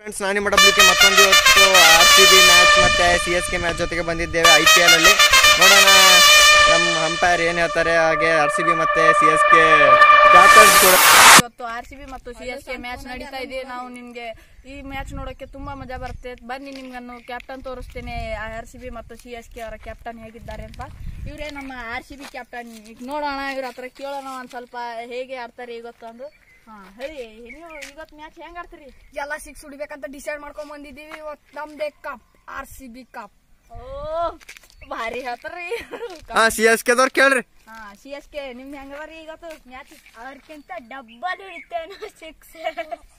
Friends ನಾನು ನಿಮ್ಮ WK ಮತ್ತೊಂದು ಇವತ್ತು ಆರ್ ಸಿ ಬಿ ಮ್ಯಾಚ್ ಮತ್ತೆ ಸಿ ಎಸ್ ಕೆ ಮ್ಯಾಚ್ ಜೊತೆಗೆ ಬಂದಿದ್ದೇವೆ ಐ ಪಿ ಎಲಲ್ಲಿ ನೋಡೋಣ ನಮ್ಮ ಅಂಪೈರ್ ಏನು ಹೇಳ್ತಾರೆ, ಹಾಗೆ ಆರ್ ಸಿ ಬಿ ಮತ್ತೆ ಸಿ ಎಸ್ ಕೆ ಕೂಡ. ಇವತ್ತು ಆರ್ ಸಿ ಬಿ ಮತ್ತು ಸಿ ಎಸ್ ಕೆ ಮ್ಯಾಚ್ ನಡೀತಾ ಇದೆ. ನಾವು ನಿಮಗೆ ಈ ಮ್ಯಾಚ್ ನೋಡೋಕೆ ತುಂಬಾ ಮಜಾ ಬರುತ್ತೆ. ಬನ್ನಿ, ನಿಮ್ಗನ್ನು ಕ್ಯಾಪ್ಟನ್ ತೋರಿಸ್ತೇನೆ. ಆರ್ ಸಿ ಬಿ ಮತ್ತು ಸಿ ಎಸ್ ಕೆ ಅವರ ಕ್ಯಾಪ್ಟನ್ ಹೇಗಿದ್ದಾರೆ ಅಂತ. ಇವರೇ ನಮ್ಮ ಆರ್ ಸಿ ಬಿ ಕ್ಯಾಪ್ಟನ್ ಈಗ ನೋಡೋಣ, ಇವ್ರ ಹತ್ರ ಕೇಳೋಣ ಒಂದು ಸ್ವಲ್ಪ ಹೇಗೆ ಆಡ್ತಾರೆ ಹೇಳಿ ನೀವು ಇವತ್ತು ಮ್ಯಾಚ್ ಹೆಂಗ್ ಆಡ್ತೀರಿ? ಎಲ್ಲ ಸಿಕ್ಸ್ ಉಡಿಬೇಕಂತ ಡಿಸೈಡ್ ಮಾಡ್ಕೊಂಡ್ ಬಂದಿದೀವಿ ಇವತ್ತು ನಮ್ದೇ cup R C B cup ಓ ಭಾರಿ ಹೇಳ್ತಾರ್ರಿ. ಹಾ ಸಿ ಎಸ್ ಕೆದವ್ರು ಕೇಳ್ರಿ. ಹಾ ಸಿ ಎಸ್ ಕೆ ನಿಮ್ ಹೆಂಗವರಿ ಇವತ್ತು ಮ್ಯಾಚ್ ಅವ್ರಕ್ಕಿಂತ ಡಬ್ಬಲ್ ಹಿಡಿತೇನೆ ಸಿಕ್ಸ್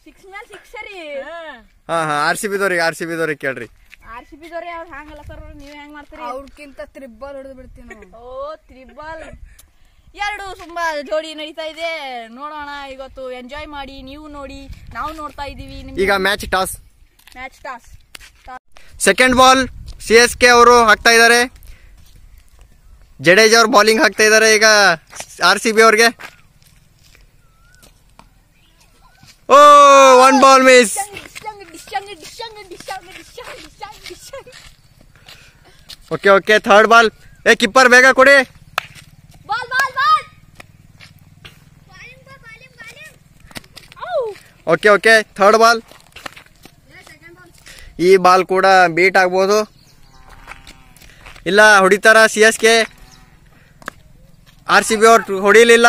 ಸಿಕ್ಸ್ ಮ್ಯಾಲ್ ಸಿಕ್ಸ್ ರೀ. ಹಾ. ಹಾ ಆರ್ ಸಿ ಬಿದವ್ರಿಗೆ ಆರ್ ಸಿ ಬಿದವ್ರಿಗೆ ಕೇಳ್ರಿ. ಆರ್ ಸಿ ಬಿ ದವ್ರಿ ಅವ್ರು ಹಂಗಲ್ಲ ಸರ್ ನೀವ್ ಹೆಂಗ್ ಮಾಡ್ತೀರಿ? ಅವ್ರಕ್ಕಿಂತ ತ್ರಿಬ್ಬಲ್ ಹೊಡೆದು ಬಿಡ್ತೀನಿ ಓ ತ್ರಿಬಲ್ ಎರಡು ತುಂಬಾ ಜೋಡಿ ನಡೀತಾ ಇದೆ. ನೋಡೋಣ ಇವತ್ತು ಎಂಜಾಯ್ ಮಾಡಿ ನೀವು ನೋಡಿ ನಾವು ನೋಡ್ತಾ ಇದೀವಿ ಈಗ match toss match toss second ball C S K ಅವರು ಹಾಕ್ತಾ ಇದ್ದಾರೆ. ಜಡೇಜ್ ಅವ್ರು ಬೌಲಿಂಗ್ ಹಾಕ್ತಾ ಇದ್ದಾರೆ ಈಗ ಆರ್ ಸಿ ಬಿ ಅವ್ರಿಗೆ. ಓ one ball miss okay okay third ball ಏ ಕಿಪ್ಪರ್ ಬೇಗ ಕೊಡಿ ball ball ball okay okay third ball ಈ ಬಾಲ್ ಕೂಡ ಬೀಟ್ ಆಗ್ಬೋದು. ಇಲ್ಲ ಹೊಡಿತಾರ C S K R C B ಅವ್ರು ಹೊಡಿಲಿಲ್ಲ.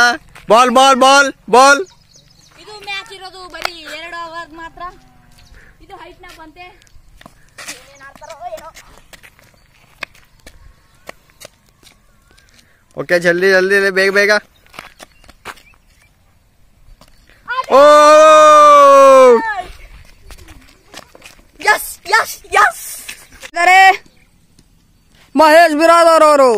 ಬಾಲ್ ಬಾಲ್ ಬಾಲ್ ಬಾಲ್ ಇದು ಮ್ಯಾಚ್ ಇರೋದು ಬರೀ ಎರಡು ಅವರ್ ಮಾತ್ರ. ಇದು ಹೈಟ್ ನಾಗ ಬಂತೆ. ಏನೇನ್ ಏನೋ ಓಕೆ ಜಲ್ದಿ ಜಲ್ದಿ ಬೇಗ ಬೇಗ. ಓ ಎಸ್ ಎಸ್ ಎಸ್ ಇದಾರೆ ಮಹೇಶ್ ಬಿರಾದರ್ ಅವರು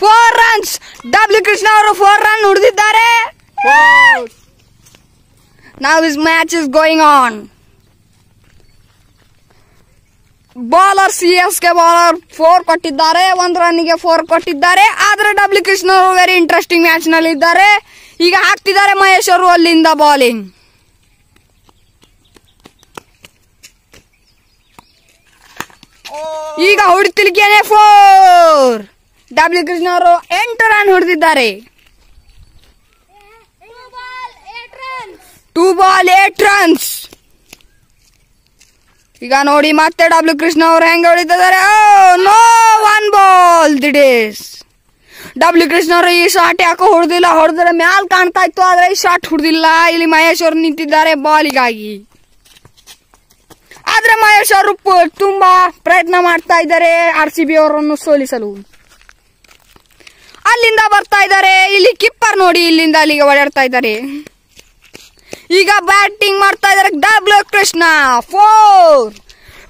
ಫೋರ್ ರನ್ಸ್ ಡಬ್ಲ್ಯೂ ಕೃಷ್ಣ ಅವರು ಫೋರ್ ರನ್ ಹೊಡೆದಿದ್ದಾರೆ ನಾವ್ is match is going on bowler C S K bowler four ಕೊಟ್ಟಿದ್ದಾರೆ ಒಂದ್ ರನ್ಗೆ ಫೋರ್ ಕೊಟ್ಟಿದ್ದಾರೆ ಆದ್ರೆ ಡಬ್ಲ್ಯೂ ಕೃಷ್ಣ ಅವರು ವೆರಿ ಇಂಟ್ರೆಸ್ಟಿಂಗ್ ಮ್ಯಾಚ್ನಲ್ಲಿ ಇದ್ದಾರೆ ಈಗ ಹಾಕ್ತಿದ್ದಾರೆ ಮಹೇಶ್ ಅವರು ಅಲ್ಲಿಂದ ಬಾಲಿಂಗ್ ಈಗ ಹೊಡಿತಿಲ್ಕೇನೆ ಫೋರ್ ಡಬ್ಲ್ಯೂ ಕೃಷ್ಣ ಅವರು ಎಂಟು ರನ್ ಹೊಡೆದಿದ್ದಾರೆ. ಟೂ ಬಾಲ್ ಏಟ್ ರನ್ಸ್ ಈಗ ನೋಡಿ ಮತ್ತೆ ಡಬ್ಲ್ಯೂ ಕೃಷ್ಣ ಅವರು ಹೆಂಗೆ ಹೊಡಿತಿದ್ದಾರೆ? ನೋ ಒನ್ ಬಾಲ್ ದಿಡೇಸ್ ಡಬ್ಲ್ಯೂ ಕೃಷ್ಣ ಅವರು ಈ ಶಾಟ್ ಯಾಕೋ ಹೊಡೆದಿಲ್ಲ? ಹೊಡೆದ್ರೆ ಮ್ಯಾಲ್ ಕಾಣ್ತಾ ಇತ್ತು, ಆದ್ರೆ ಈ ಶಾಟ್ ಹೊಡೆದಿಲ್ಲ. ಇಲ್ಲಿ ಮಹೇಶ್ ಅವರು ನಿಂತಿದ್ದಾರೆ ಬಾಲಿಗಾಗಿ ಮಹೇಶ್ ಅವರು ತುಂಬಾ ಪ್ರಯತ್ನ ಮಾಡ್ತಾ ಇದ್ದಾರೆ ಆರ್ ಸಿ ಬಿ ಅವರನ್ನು ಸೋಲಿಸಲು. ಅಲ್ಲಿಂದ ಬರ್ತಾ ಇದ್ದಾರೆ. ಇಲ್ಲಿ ಕಿಪ್ಪರ್ ನೋಡಿ ಇಲ್ಲಿಂದ ಅಲ್ಲಿಗೆ ಓಡಾಡ್ತಾ ಇದ್ದಾರೆ. ಈಗ ಬ್ಯಾಟಿಂಗ್ ಮಾಡ್ತಾ ಇದ್ದಾರೆ W Krishna. Four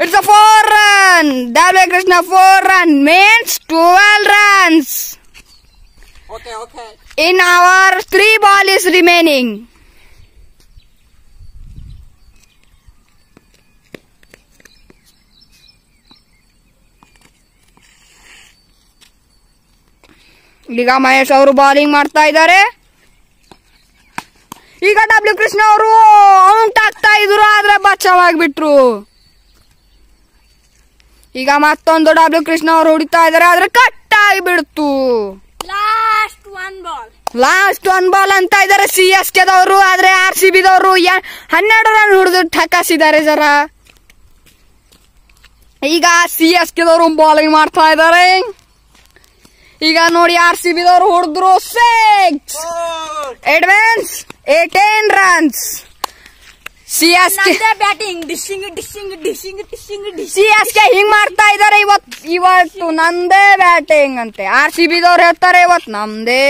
it's a four run W Krishna four run means twelve runs in over three ball is remaining ಈಗ ಮಹೇಶ್ ಅವರು ಬಾಲಿಂಗ್ ಮಾಡ್ತಾ ಇದ್ದಾರೆ ಈಗ ಡಬ್ಲ್ಯೂ ಕೃಷ್ಣ ಅವರು ಔಟ್ ಆಗ್ತಾ ಇದ್ರು ಆದ್ರೆ ಬಚಾವ್ ಆಗ್ಬಿಟ್ರು ಈಗ ಮತ್ತೊಂದು ಡಬ್ಲ್ಯೂ ಕೃಷ್ಣ ಅವರು ಹುಡಿತಾ ಇದಾರೆ ಆದ್ರೆ ಕಟ್ ಆಗಿಬಿಡ್ತು. Last one ball last one ball ಅಂತ ಇದಾರೆ ಸಿ ಎಸ್ ಕೆದವರು ಆದ್ರೆ ಆರ್ ಸಿ ಬಿದವರು ಹನ್ನೆರಡು ರನ್ ಹಿಡಿದು ಠಕಾಸಿದ್ದಾರೆ ಜರ. ಈಗ ಸಿ ಎಸ್ ಕೆದವರು ಬಾಲಿಂಗ್ ಮಾಡ್ತಾ ಇದ್ದಾರೆ ಈಗ ನೋಡಿ ಆರ್ ಸಿ ಬಿದವರು ಹೊಡೆದ್ರು six. Advance eighteen runs C S K batting ಡಿಶಿಂಗ್ ಡಿಶಿಂಗ್ ಡಿಶಿಂಗ್ ಡಿಶಿಂಗ್ ಡಿಶ್ ಸಿ ಎಸ್ ಕೆ ಹಿಂಗ್ ಮಾಡ್ತಾ ಇದಾರೆ ಇವತ್ತು ಇವತ್ತು ನಂದೇ ಬ್ಯಾಟಿಂಗ್ ಅಂತೆ. ಆರ್ ಸಿ ಬಿದವ್ರು ಹೇಳ್ತಾರೆ ಇವತ್ತು ನಮ್ದೇ